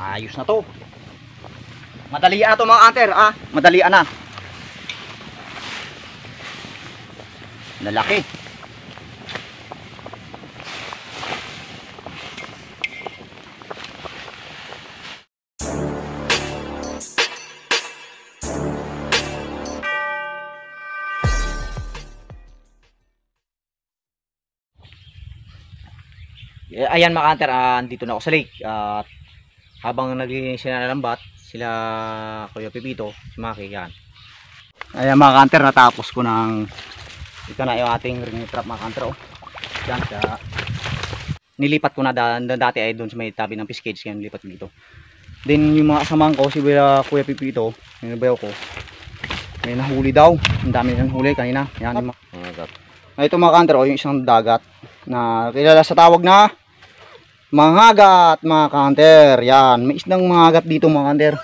Ayos na to. Madalian na to mga hunter, ah. Madalian na. Lalaki. Eh, ayan mga hunter, ah, dito na ako sa lake. At habang naglilinis sila ng lambat, sila Kuya Pipito, si Maki, yan. Ayan mga hunter, natapos ko ng ito na yung ating ring trap mga hunter. Oh. Yan, sa nilipat ko na da, da- dati ay doon sa may tabi ng fish cage, kaya nilipat ko dito. Then yung mga kasamahan ko, si Kuya Kuya Pipito, yung bayaw ko, may nahuli daw. Ang dami ng huli kanina. Yan, yung mga Ah, ito mga kanter, oh, yung isang dagat na kilala sa tawag na mangagat mga kanter. Yan, may isang mangagat dito mga kanter.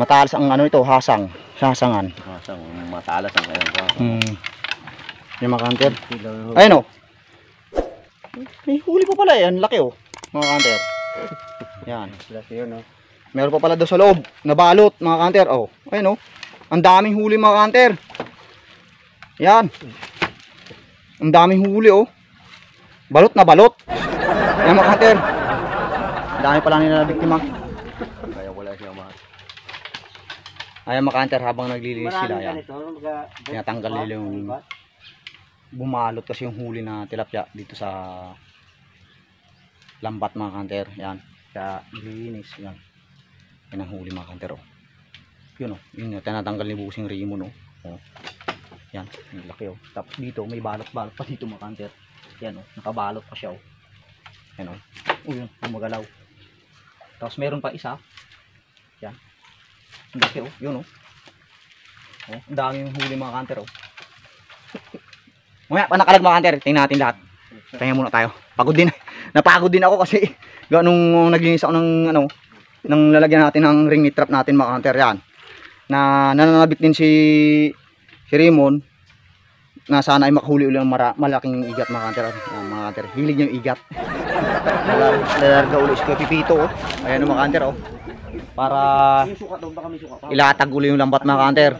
Matalas ang ano ito, hasang. Sasangan. Masang matalas ang kayang ko. Hmm. Yung mga kanter. Ayun oh. May huli pa pala yan, laki oh. Mga kanter. Yan. Laki yun, no? Meron pa pala daw sa loob, nabalot mga kanter. Oh, ayun oh. Ang daming huli mga kanter. Yan. Ang daming huli oh. Balot na balot. Yan mga kanter. Ang dami pala nila na biktima. Kaya wala siya mahal. Ayan mga kanter habang naglilinis sila yan. Tinatanggal nila yung bumalot kasi yung huli na tilapia dito sa lambat mga kanter. Yan. Kaya naglilinis yan. Yan ang huli mga kanter oh. Yun oh. Yun yung tinatanggal ni Busing Raymond oh. oh. Yan. Ang laki oh. Tapos dito may balot-balot pa dito mga kanter. Yan oh. Nakabalot pa siya oh. Yan oh. Oh yun. Gumagalaw. Tapos meron pa isa. Yan. Ang laki oh. Yun oh. Oh, ang dami yung huli mga kanter oh. Muna, panakalag mga kanter. Tingnan natin lahat. Tingnan muna tayo. Pagod din. Napagod din ako kasi ganung naglinis ako ng ano, nang lalagyan natin ng ring trap natin mga kanter yan. Na nananabik din si si Raymond na sana ay makahuli ulit ng mara, malaking igat mga kanter. Yan, mga kanter. Hilig niya yung igat. Lalar- Lalarga ulit si Pipito oh. Ayan oh, mga kanter oh. Para ilatag uli yung lambat mga kanter.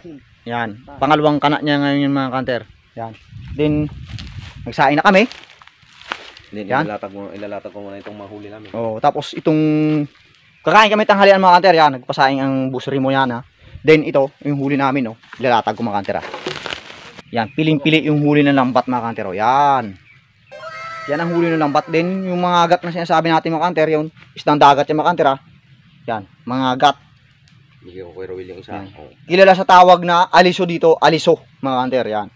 Yan. Pangalawang kanak niya ngayon yung mga kanter. Yan. Then, nagsain na kami. Yan. ilalatag mo, ilalatag ko muna itong mahuli namin. Oh, tapos itong kakain kami tanghalian mga kanter. Yan, nagpasaing ang busri mo yan ha. Then ito, yung huli namin oh. Ilalatag ko mga kanter ha. Yan, piling-pili yung huli ng lambat mga kanter oh. Yan. Yan ang huli ng lambat. Then yung mga agat na sinasabi natin mga kanter, yun, isang dagat yung mga kanter ha. Yan, mga agat. Bigyan ko kay Rowell yung isa. Kilala sa tawag na aliso dito, aliso mga kanter yan.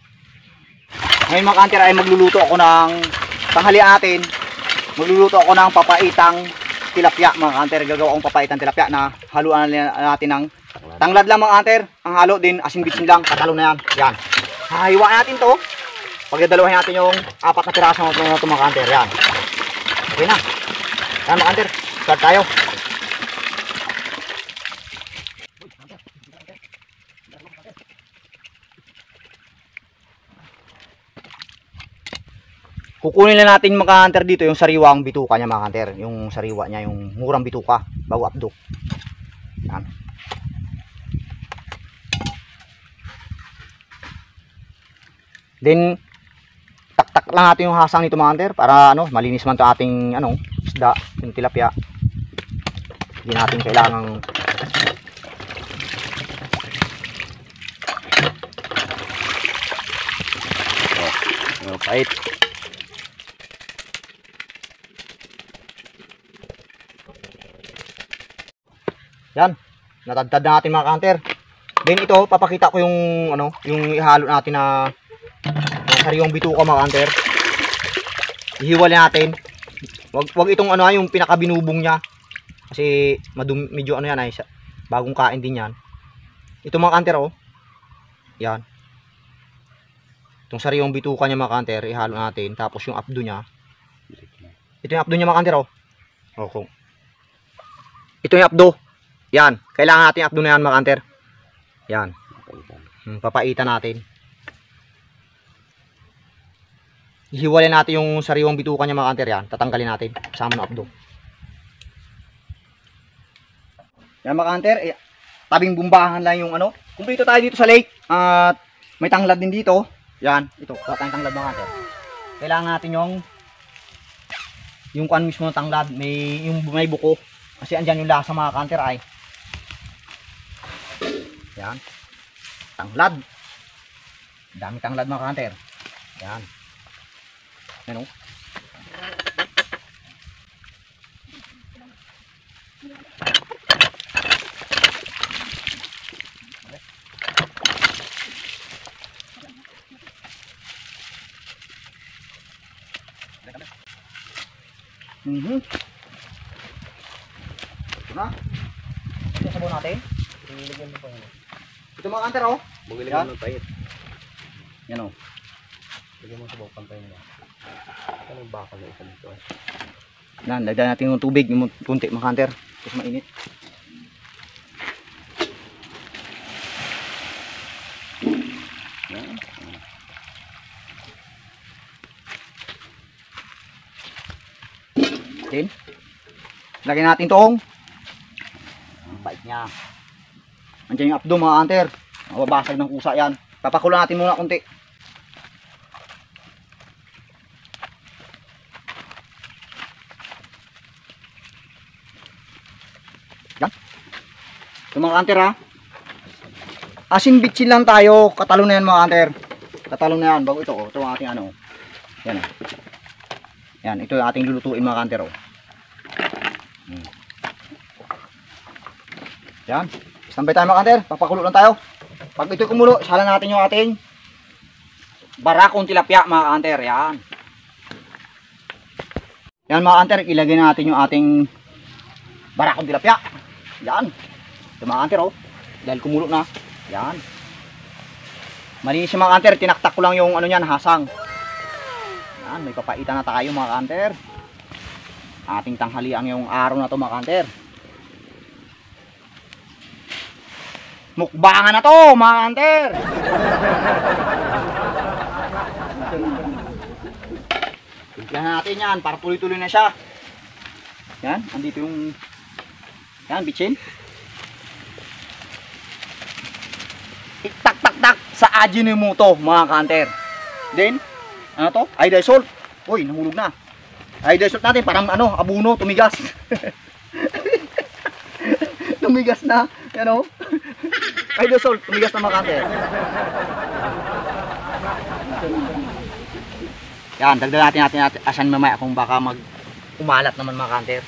Ngayon mga kanter ay magluluto ako ng tanghalian natin. Magluluto ako ng papaitang tilapia mga kanter. Gagawa akong papaitang tilapia na haluan na natin ng tanglad lang mga kanter. Ang halo din, asin bitsin lang, katalo na yan. Yan. Hahiwain natin to. Pagdadalawahin natin yung apat na piraso ng mga ito mga kanter. Yan. Okay na. Yan mga kanter. Start tayo. Kukunin na natin mga hunter dito yung sariwang bituka niya mga hunter. Yung sariwa niya, yung murang bituka. Bago abdo. Yan. Then, taktak lang natin yung hasang nito mga hunter para ano, malinis man to ating ano, isda, yung tilapia. Hindi natin kailangang Ano, pait. Yan. Natadtad na natin mga counter. Then ito, papakita ko yung ano, yung ihalo natin na na sariwang bituka mga counter. Ihiwalay natin. Wag wag itong ano yung pinakabinubong niya. Kasi medyo ano yan ay bagong kain din yan. Ito mga counter oh. Yan. Itong sariwang bituka niya mga counter, ihalo natin. Tapos yung abdo niya. Ito yung abdo niya mga counter oh. Oh, kung. Ito yung abdo. Yan. Kailangan natin updo na yan mga kanter. Yan. Hmm, papaitan natin. Hiwalay natin yung sariwang bituka niya mga kanter yan. Tatanggalin natin. Kasama ng updo. Yan mga hunter, eh, tabing bumbahan lang yung ano. Kumpleto tayo dito sa lake. At may tanglad din dito. Yan, ito, kuha tayong tanglad mga hunter. Kailangan natin yung yung kuan mismo ng tanglad, may yung may buko. Kasi andyan yung lasa mga hunter ay. Yan. Tanglad. Dami tanglad mga hunter. Yan. Yan oh. Mhm. Ito na. Ito sabaw natin. Nilagyan mo pa yan. Ito mga hunter oh. Bumili Yan. mo ng pait. Yan oh. Lagyan mo sa bawang pantay mo. Ano yung bakal na isa dito? Yan, lagyan natin yung tubig, yung kunti mga hunter. Kasi mainit. Yan. Then, lagyan natin tong bait niya. Andiyan yung abdo mga hunter. Mababasag ng kusa yan. Papakulo natin muna konti. Mga hunter ha. Asin bitchin lang tayo. Katalo na yan mga hunter. Katalo na yan. Bago ito. Oh. Ito ang ating ano. Yan oh. Yan. Ito yung ating lulutuin mga hunter. Oh. Hmm. Yan. Standby tayo mga hunter. Papakulo lang tayo. Pag ito kumulo, sala natin yung ating barakong tilapia mga hunter. Yan. Yan mga hunter. Ilagay natin yung ating barakong tilapia. Yan. Ito mga hunter oh. Dahil kumulo na. Yan. Malinis yung mga hunter. Tinaktak ko lang yung ano niyan, hasang. Yan. May papaitan na tayo mga hunter. Ating tanghalian yung araw na to mga hunter. Mukbangan na to mga hunter. Timplahan natin yan para tuloy-tuloy na siya. Yan. Andito yung yan, bitchin. Sa Ajinomoto mga kanter. Then, ano to? Iodine salt. Uy, nahulog na. Iodine salt natin parang ano, abuno, tumigas. tumigas na. O. Iodine salt, tumigas na mga kanter. Yan, dagdag natin natin natin asan mamaya kung baka mag umalat naman mga kanter.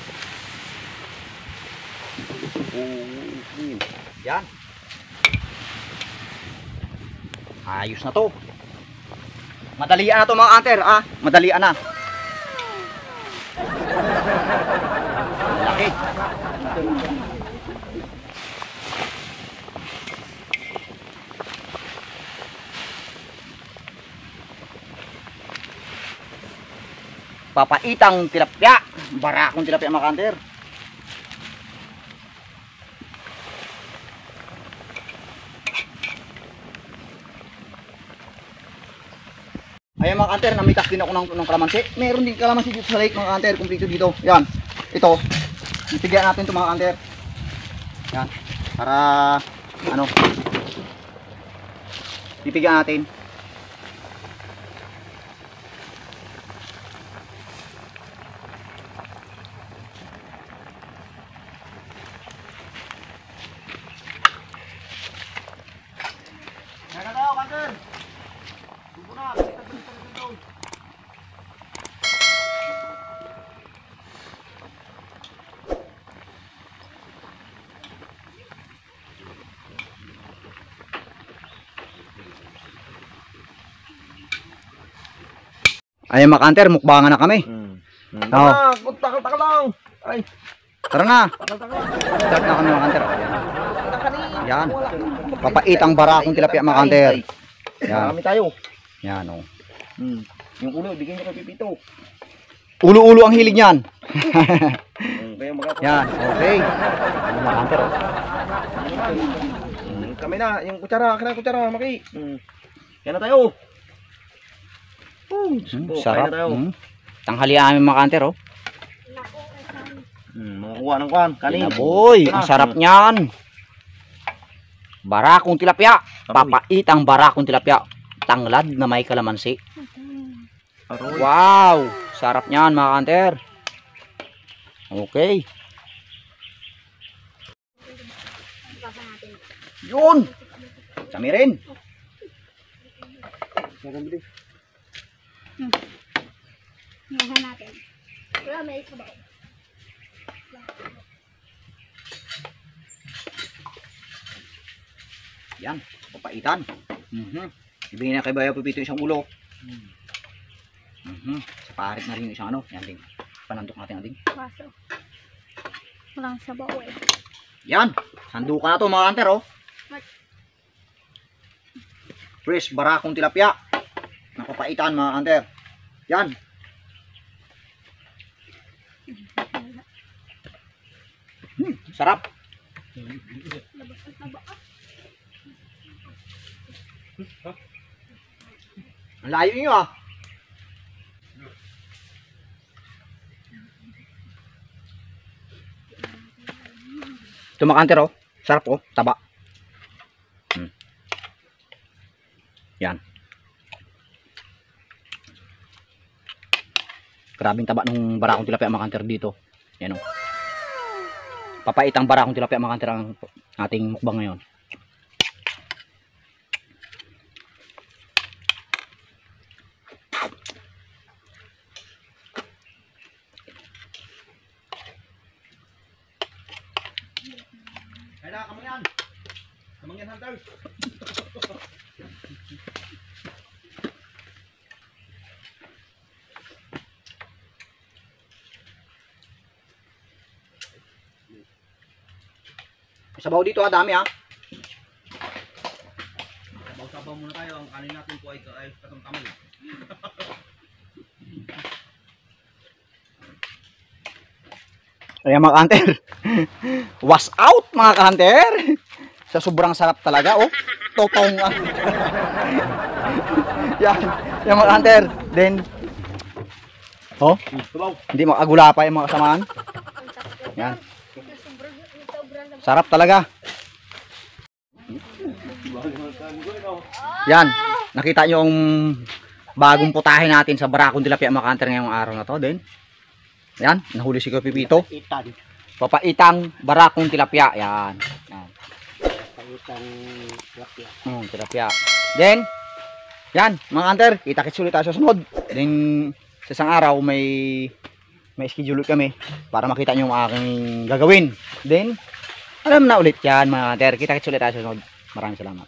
Yan. Ayos na to. Madalian na to mga anter, ah. Madalian na. Laki. Papaitang tilapia. Barakong tilapia mga anter. Ayan mga kanter, namitas din ako ng, ng kalamansi. Meron din kalamansi dito sa lake mga kanter, kumpleto dito. Yan, ito. Itigyan natin ito mga kanter. Yan, para ano, titigyan natin. Yan na tayo, kanter. Tubo na, baliktad dun sa likod. Ayan mga kanter, mukbangan na kami. Hmm. Oo. Ah, takal takal lang. Ay, Tara na, takal takal. start na kami mga kanter. Takal Yan. Papaitang barakong tilapia mga kanter. Yan, Marami tayo. yan oh. Hmm. Yung ulo, bigyan niyo kay Pipito. Ulo-ulo ang hilig niyan. Hmm. Kaya. Yan, okay. Ano mga kanter oh. Hmm. Kami na, yung kutsara, akin na kutsara, maki. Hmm. Yan na tayo. Hmm, Oh, sarap. tayo. Hmm. Tanghalian namin mga kanter oh. Hmm, makakuha ng kuhan. Kanin. Boy, na. ang sarap niyan. Barakong tilapia. Papaitang barakong tilapia. Tanglad na may kalamansi. Aroy. Wow! Sarap niyan mga kanter. Okay. Yun! Kami rin. Ngayon natin. Wala may sabaw. Yan. Papaitan. Mhm. Ibigay na kay Bayo Pipito isang ulo. Mhm. Sa parit na rin yung isang ano. Yan din. Panandok natin natin. Kaso. Walang sabaw eh. Yan. Sandukan na to mga kanter oh. Fresh barakong tilapia. Napapaitan mga kanter. Yan. Hmm, sarap. Ang layo niyo ah. Ito mga kanter oh. Sarap oh. Taba. Hmm. Yan. Grabing taba ng barakong tilapia mga kanter dito. Yan oh. Papait ang barakong tilapia mga kanter ang ating mukbang ngayon. Kaya kamangyan. Kamangyan hunters. Sabaw dito ah, dami ah. Sabaw-sabaw muna tayo. Ang kanin natin po ay, ay katamtaman. Ayan mga kanter. Was out mga kanter. Sa sobrang sarap talaga oh. Totong ah. yan. Yan mga kanter. Then, oh, hindi makagula pa yung mga kasamahan. Yan. Sarap talaga. Yan. Nakita nyo yung bagong putahe natin sa Barakong Tilapia mga kanter ngayong araw na to. Then, yan. Nahuli si Kuya Pipito. Itan. Papaitang Barakong Tilapia. Yan. Yan. Paitang lakya. Hmm, tilapia. Then, yan, mga kanter, kita-kits ulit tayo sa sunod. Then, sa isang araw, may may schedule kami para makita nyo yung aking gagawin. Then, alam na ulit yan, mga kanter. Kita-kits ulit tayo sa sunod. Maraming salamat.